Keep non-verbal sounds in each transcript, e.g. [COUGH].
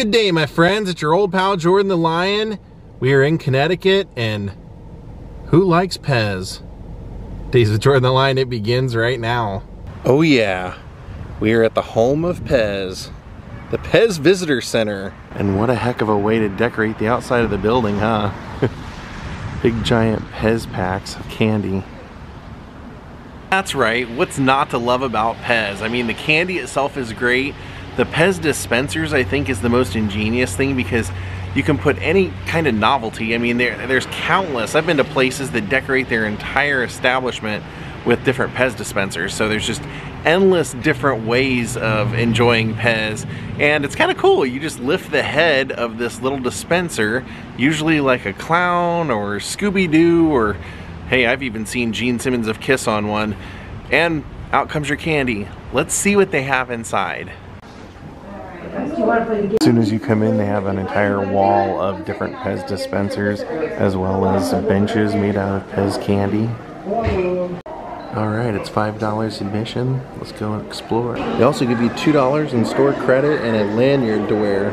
Well, good day, my friends. It's your old pal Jordan the Lion. We are in Connecticut, and who likes Pez? Daze with Jordan the Lion, it begins right now. Oh, yeah. We are at the home of Pez, the Pez Visitor Center. And what a heck of a way to decorate the outside of the building, huh? [LAUGHS] Big giant Pez packs of candy. That's right, what's not to love about Pez? I mean, the candy itself is great. The Pez dispensers, I think, is the most ingenious thing because you can put any kind of novelty. I mean, there, there's countless. I've been to places that decorate their entire establishment with different Pez dispensers. So there's just endless different ways of enjoying Pez. And it's kind of cool. You just lift the head of this little dispenser, usually like a clown or Scooby-Doo or, hey, I've even seen Gene Simmons of Kiss on one. And out comes your candy. Let's see what they have inside. As soon as you come in, they have an entire wall of different Pez dispensers, as well as benches made out of Pez candy. Alright, it's $5 admission. Let's go and explore. They also give you $2 in store credit and a lanyard to wear.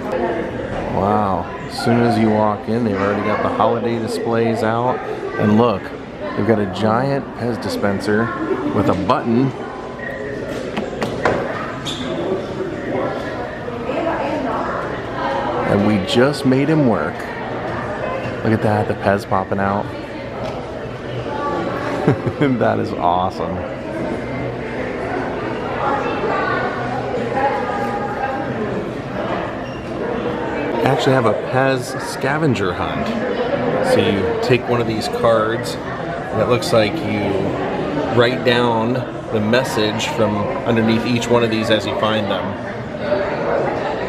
Wow. As soon as you walk in, they've already got the holiday displays out. And look, they've got a giant Pez dispenser with a button and we just made him work. Look at that, the Pez popping out. [LAUGHS] that is awesome. I actually have a Pez scavenger hunt. So you take one of these cards and it looks like you write down the message from underneath each one of these as you find them.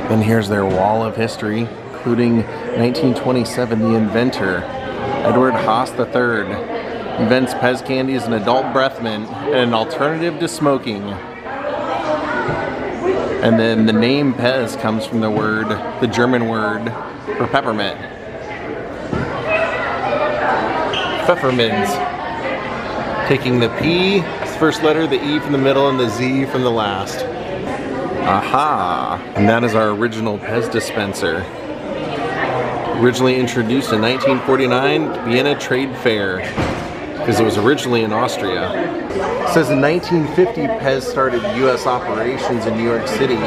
Then here's their wall of history, including 1927, the inventor, Edward Haas III, invents Pez candy as an adult breath mint and an alternative to smoking. And then the name Pez comes from the word, the German word for peppermint. Pfefferminz. Taking the P, first letter, the E from the middle, and the Z from the last. Aha! And that is our original Pez dispenser. Originally introduced in 1949 Vienna Trade Fair because it was originally in Austria. It says in 1950 Pez started US operations in New York City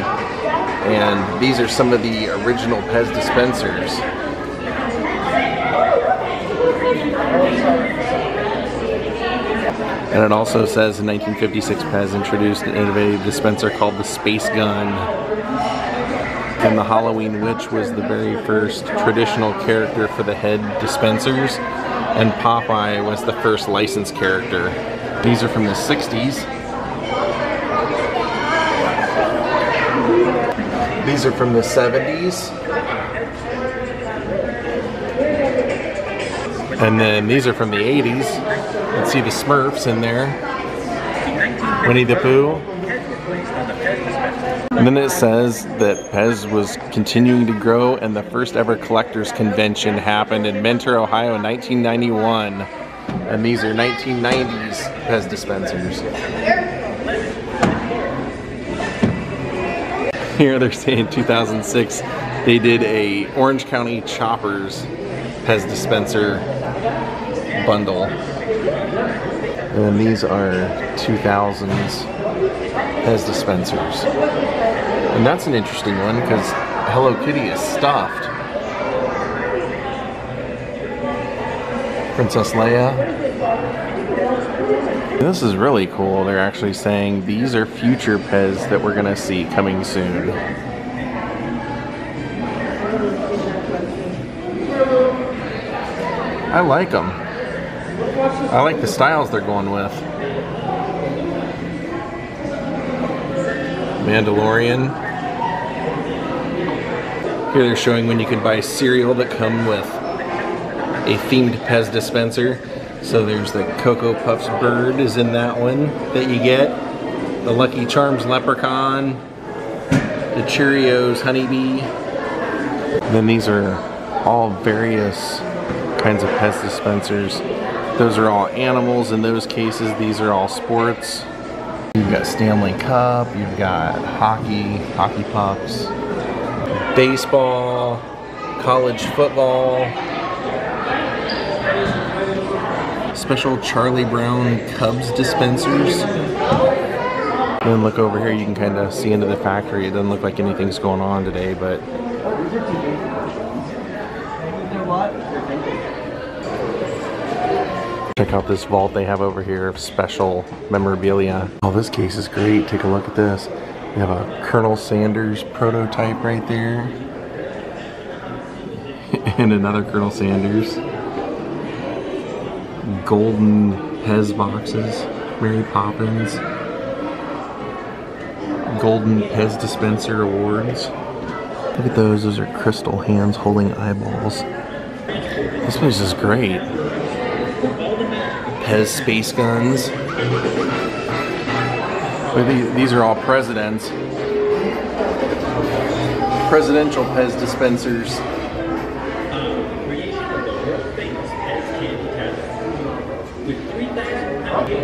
and these are some of the original Pez dispensers. And it also says in 1956 Pez introduced an innovative dispenser called the Space Gun. And the Halloween Witch was the very first traditional character for the head dispensers and Popeye was the first licensed character. These are from the 60s. These are from the 70s. And then these are from the 80s. You can see the Smurfs in there. Winnie the Pooh. And then it says that Pez was continuing to grow and the first ever collectors convention happened in Mentor, Ohio in 1991. And these are 1990s Pez dispensers. Here they're saying 2006 they did a Orange County Choppers Pez dispenser bundle. And then these are 2000s Pez dispensers. And that's an interesting one because Hello Kitty is stuffed. Princess Leia. This is really cool. They're actually saying these are future Pez that we're gonna see coming soon. I like them. I like the styles they're going with. Mandalorian. Here they're showing when you can buy cereal that come with a themed Pez dispenser. So there's the Cocoa Puffs bird is in that one that you get. The Lucky Charms leprechaun. The Cheerios honeybee. Then these are all various kinds of Pez dispensers. Those are all animals in those cases. These are all sports. You've got Stanley Cup, you've got hockey, hockey pucks. baseball, college football, special Charlie Brown Cubs dispensers. Then look over here, you can kind of see into the factory. It doesn't look like anything's going on today, but Check out this vault they have over here of special memorabilia. Oh, this case is great. Take a look at this. We have a Colonel Sanders prototype right there. [LAUGHS] and another Colonel Sanders. Golden Pez boxes. Mary Poppins. Golden Pez dispenser awards. Look at those. Those are crystal hands holding eyeballs. This place is great. Pez space guns. These are all presidents. Presidential Pez dispensers.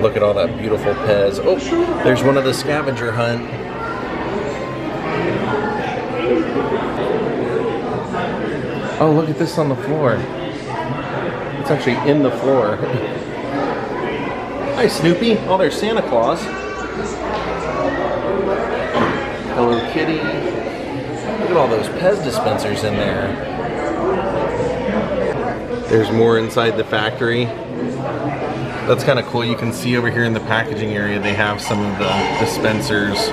Look at all that beautiful Pez. Oh, there's one of the scavenger hunt. Oh, look at this on the floor. It's actually in the floor. Hi, Snoopy. Oh, there's Santa Claus. Hello Kitty. Look at all those Pez dispensers in there. There's more inside the factory. That's kind of cool. You can see over here in the packaging area, they have some of the dispensers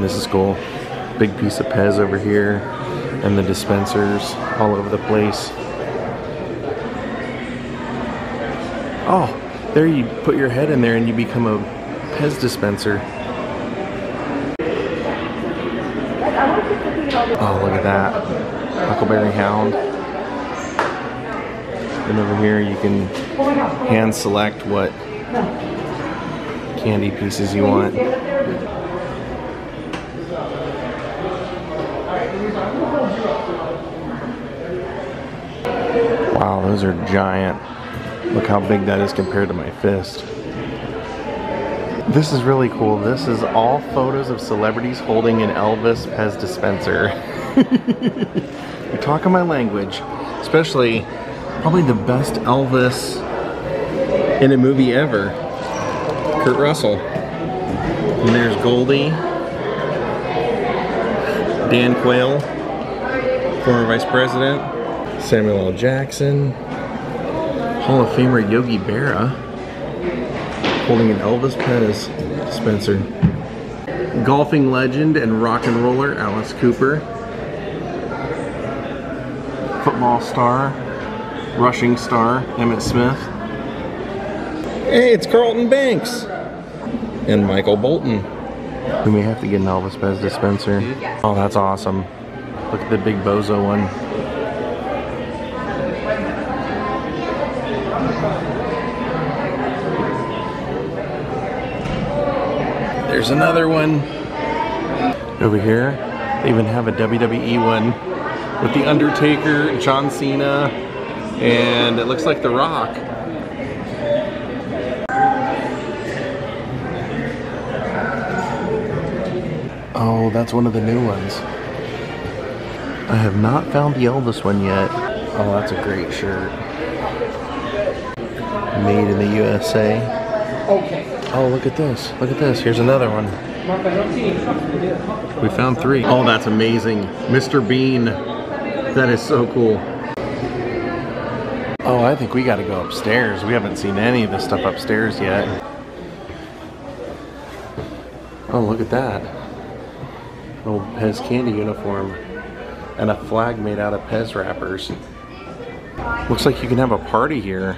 This is cool. Big piece of Pez over here and the dispensers all over the place. Oh, there you put your head in there and you become a Pez dispenser. Oh, look at that. Huckleberry Hound. And over here you can hand select what candy pieces you want. Wow, those are giant. Look how big that is compared to my fist. This is really cool. This is all photos of celebrities holding an Elvis Pez dispenser. [LAUGHS] You're talking my language. Especially, probably the best Elvis in a movie ever. Kurt Russell. And there's Goldie. Dan Quayle, former vice president. Samuel L. Jackson. Hall of Famer Yogi Berra holding an Elvis Pez dispenser. Golfing legend and rock and roller Alice Cooper. Football star, rushing star Emmitt Smith. Hey, it's Carlton Banks and Michael Bolton. We may have to get an Elvis Pez dispenser. Oh, that's awesome. Look at the big bozo one. There's another one. Over here, they even have a WWE one with The Undertaker, John Cena, and it looks like The Rock. Oh, that's one of the new ones. I have not found the Elvis one yet. Oh, that's a great shirt. Made in the USA. Okay. Oh, look at this. Look at this. Here's another one. We found three. Oh, that's amazing. Mr. Bean. That is so cool. Oh, I think we got to go upstairs. We haven't seen any of this stuff upstairs yet. Oh, look at that. Old Pez candy uniform. And a flag made out of Pez wrappers. Looks like you can have a party here.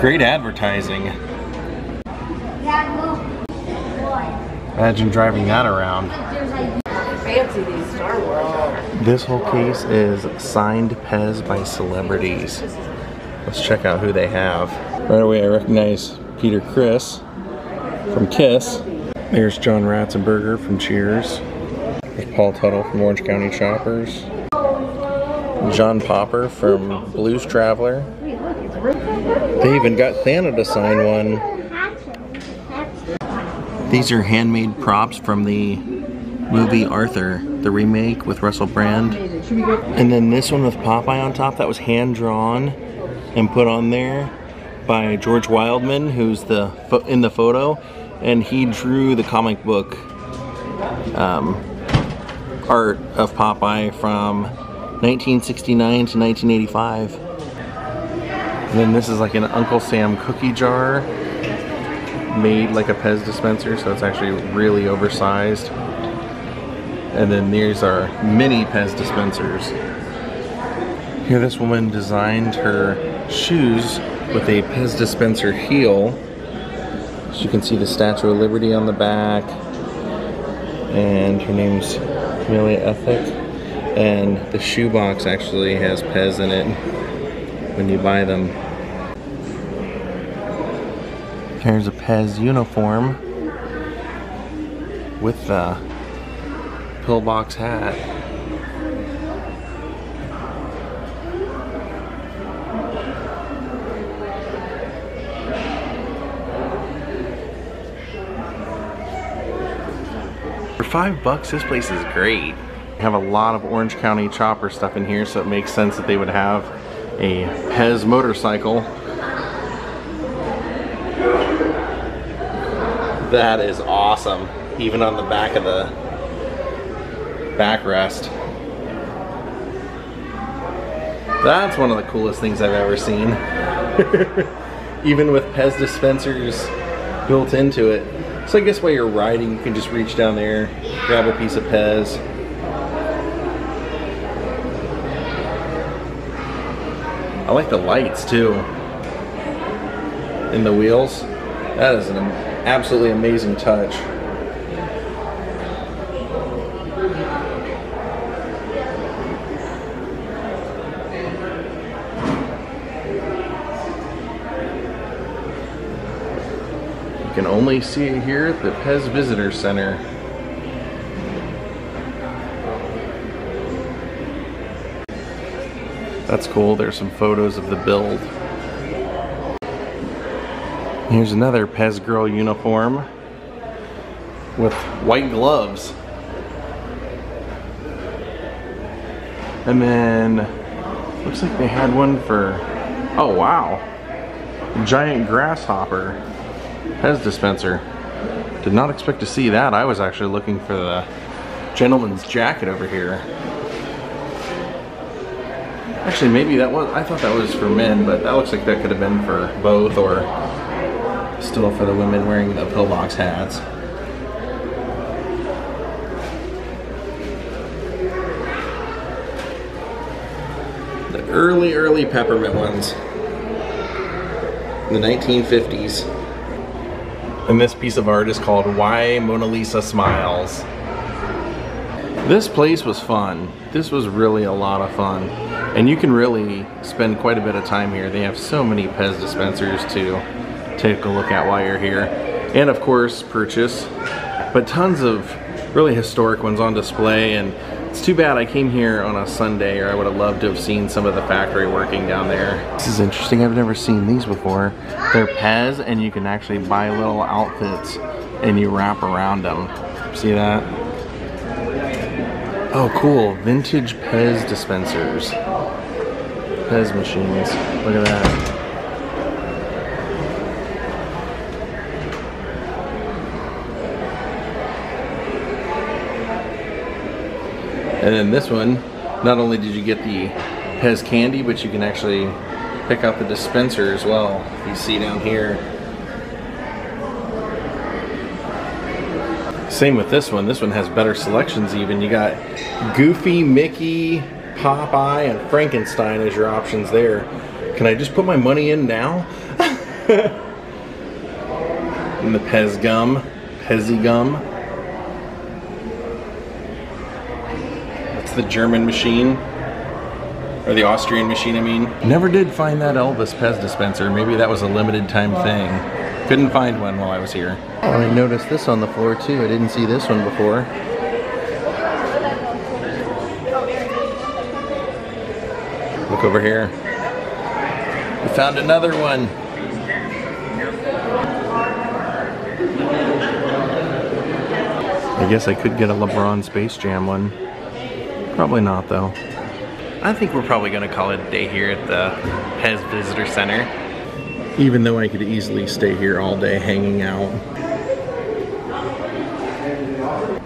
Great advertising. Imagine driving that around. Fancy these Star Wars. This whole case is signed Pez by celebrities. Let's check out who they have. Right away I recognize Peter Criss from Kiss. There's John Ratzenberger from Cheers. There's Paul Teutul from Orange County Choppers. John Popper from Blues Traveler. They even got Thana to sign one. These are handmade props from the movie Arthur, the remake with Russell Brand. And then this one with Popeye on top, that was hand drawn and put on there by George Wildman, who's the in the photo, and he drew the comic book um, art of Popeye from 1969 to 1985. And then this is like an Uncle Sam cookie jar made like a Pez dispenser, so it's actually really oversized. And then these are mini Pez dispensers. Here this woman designed her shoes with a Pez dispenser heel. So you can see the Statue of Liberty on the back. And her name's Amelia Ethic. And the shoebox actually has Pez in it when you buy them. Here's a Pez uniform with the pillbox hat. For five bucks, this place is great. Have a lot of Orange County chopper stuff in here, so it makes sense that they would have a Pez motorcycle. That is awesome. Even on the back of the backrest. That's one of the coolest things I've ever seen. [LAUGHS] Even with Pez dispensers built into it. So I guess while you're riding, you can just reach down there, grab a piece of Pez. I like the lights too. In the wheels. That is an absolutely amazing touch. You can only see it here at the Pez Visitor Center. That's cool. There's some photos of the build. Here's another Pez Girl uniform with white gloves. And then, looks like they had one for, oh wow, giant grasshopper Pez dispenser. Did not expect to see that. I was actually looking for the gentleman's jacket over here. Actually, maybe that was, I thought that was for men, but that looks like that could have been for both or still for the women wearing the pillbox hats. The early, early peppermint ones. The 1950s. And this piece of art is called Why Mona Lisa Smiles. This place was fun. This was really a lot of fun. And you can really spend quite a bit of time here. They have so many Pez dispensers to take a look at while you're here. And of course, purchase. But tons of really historic ones on display. And it's too bad I came here on a Sunday or I would have loved to have seen some of the factory working down there. This is interesting. I've never seen these before. They're Pez and you can actually buy little outfits and you wrap around them. See that? Oh, cool. Vintage Pez dispensers. Pez machines. Look at that. And then this one, not only did you get the Pez candy, but you can actually pick out the dispenser as well. You see down here. Same with this one. This one has better selections even. You got Goofy, Mickey, Popeye, and Frankenstein as your options there. Can I just put my money in now? [LAUGHS] and the Pez gum, Pezzy gum. That's the German machine. Or the Austrian machine, I mean. Never did find that Elvis Pez dispenser. Maybe that was a limited time thing. Couldn't find one while I was here. Oh, I noticed this on the floor too. I didn't see this one before. Look over here. We found another one. I guess I could get a LeBron Space Jam one. Probably not though. I think we're probably gonna call it a day here at the Pez Visitor Center. Even though I could easily stay here all day hanging out.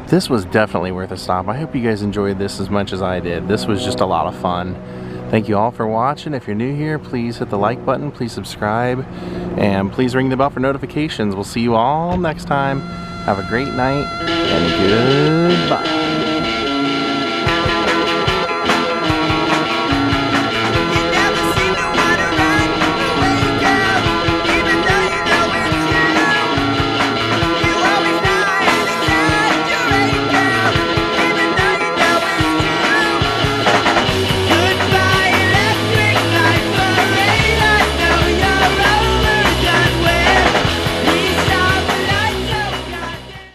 This was definitely worth a stop. I hope you guys enjoyed this as much as I did. This was just a lot of fun. Thank you all for watching. If you're new here, please hit the like button, please subscribe, and please ring the bell for notifications. We'll see you all next time. Have a great night, and goodbye.